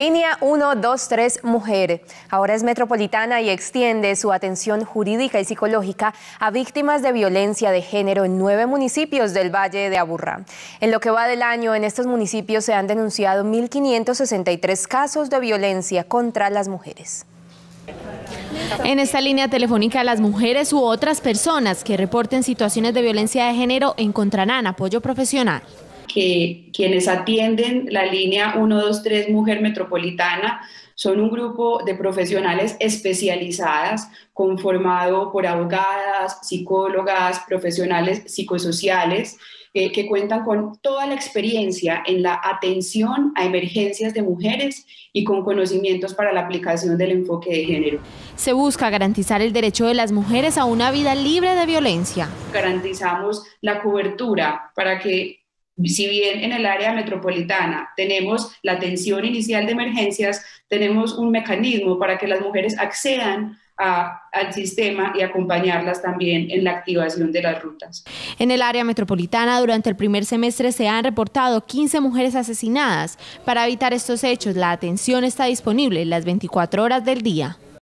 Línea 123 Mujer ahora es metropolitana y extiende su atención jurídica y psicológica a víctimas de violencia de género en nueve municipios del Valle de Aburrá. En lo que va del año, en estos municipios se han denunciado 1.563 casos de violencia contra las mujeres. En esta línea telefónica, las mujeres u otras personas que reporten situaciones de violencia de género encontrarán apoyo profesional que quienes atienden la línea 123 Mujer Metropolitana son un grupo de profesionales especializadas conformado por abogadas, psicólogas, profesionales psicosociales eh, que cuentan con toda la experiencia en la atención a emergencias de mujeres y con conocimientos para la aplicación del enfoque de género. Se busca garantizar el derecho de las mujeres a una vida libre de violencia. Garantizamos la cobertura para que si bien en el área metropolitana tenemos la atención inicial de emergencias, tenemos un mecanismo para que las mujeres accedan al sistema y acompañarlas también en la activación de las rutas. En el área metropolitana, durante el primer semestre se han reportado 15 mujeres asesinadas. Para evitar estos hechos, la atención está disponible las 24 horas del día.